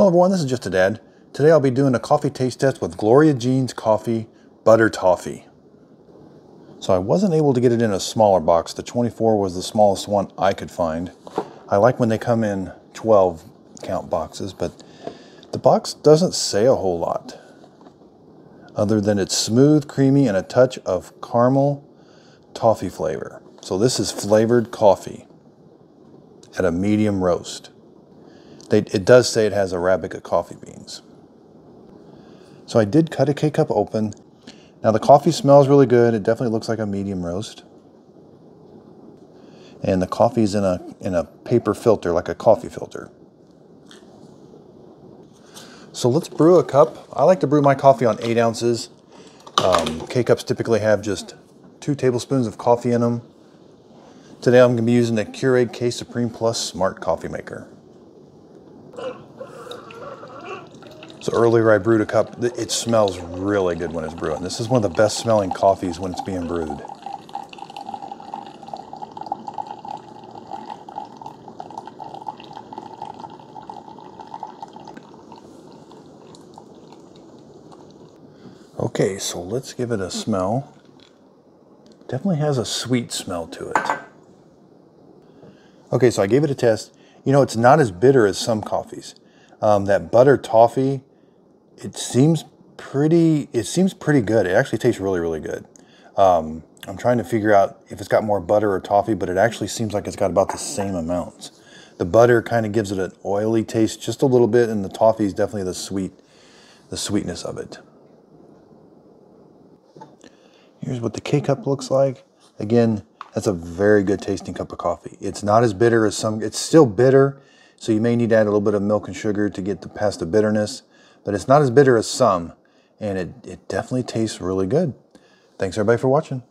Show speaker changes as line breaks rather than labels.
Hello everyone, this is Just a Dad. Today I'll be doing a coffee taste test with Gloria Jean's Coffee Butter Toffee. So I wasn't able to get it in a smaller box. The 24 was the smallest one I could find. I like when they come in 12 count boxes, but the box doesn't say a whole lot other than it's smooth, creamy, and a touch of caramel toffee flavor. So this is flavored coffee at a medium roast. They, it does say it has Arabica coffee beans. So I did cut a K-cup open. Now the coffee smells really good. It definitely looks like a medium roast. And the coffee's in a, in a paper filter, like a coffee filter. So let's brew a cup. I like to brew my coffee on eight ounces. Um, K-cups typically have just two tablespoons of coffee in them. Today I'm gonna be using the Keurig K Supreme Plus Smart Coffee Maker. So earlier I brewed a cup. It smells really good when it's brewing. This is one of the best smelling coffees when it's being brewed. Okay, so let's give it a smell. Definitely has a sweet smell to it. Okay, so I gave it a test. You know, it's not as bitter as some coffees. Um, that butter toffee it seems pretty, it seems pretty good. It actually tastes really, really good. Um, I'm trying to figure out if it's got more butter or toffee, but it actually seems like it's got about the same amounts. The butter kind of gives it an oily taste just a little bit, and the toffee is definitely the sweet, the sweetness of it. Here's what the K-cup looks like. Again, that's a very good tasting cup of coffee. It's not as bitter as some, it's still bitter, so you may need to add a little bit of milk and sugar to get the, past the bitterness but it's not as bitter as some, and it, it definitely tastes really good. Thanks everybody for watching.